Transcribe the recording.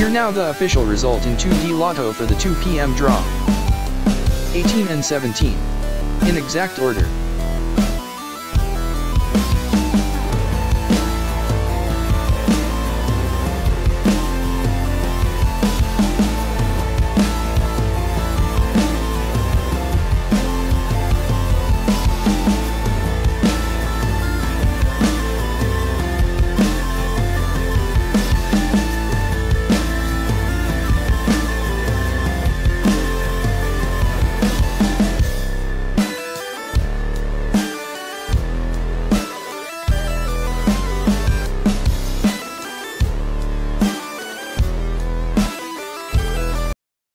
Here now the official result in 2D Lotto for the 2 p.m. draw. 18 and 17. In exact order.